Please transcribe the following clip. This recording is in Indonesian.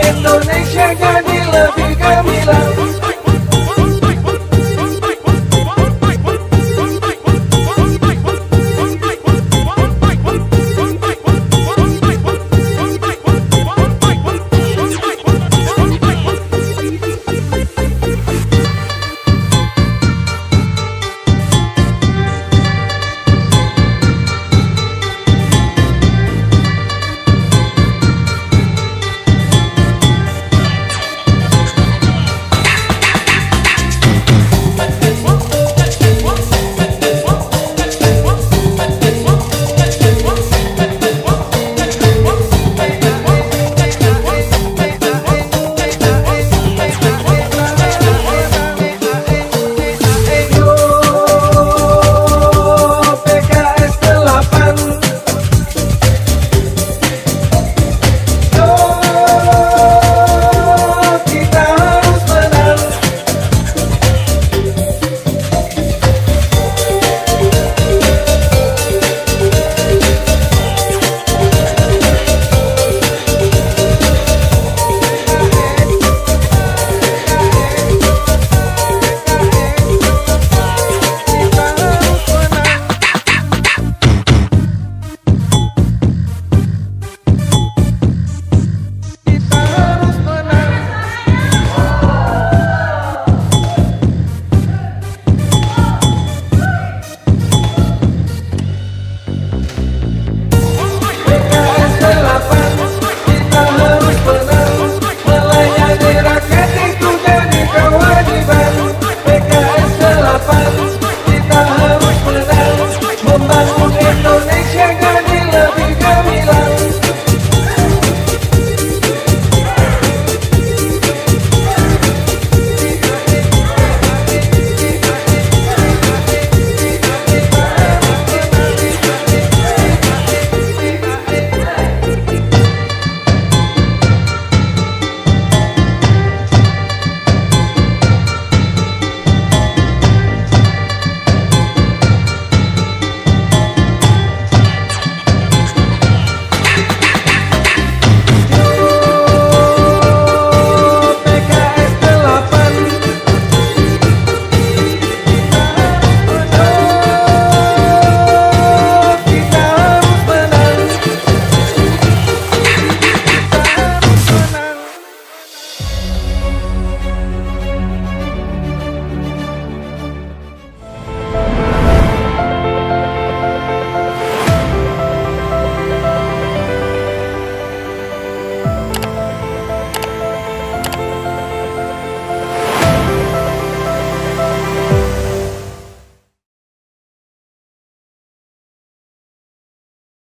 Indonesia jadi lebih gemilang